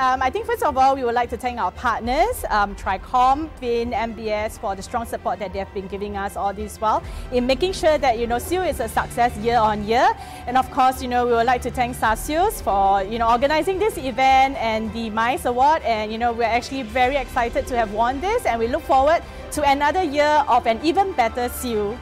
Um, I think first of all, we would like to thank our partners, um, Tricom, FIN, MBS, for the strong support that they have been giving us all this while in making sure that, you know, SEAL is a success year on year. And of course, you know, we would like to thank SACEOS for, you know, organizing this event and the MICE Award. And, you know, we're actually very excited to have won this and we look forward to another year of an even better SEAL.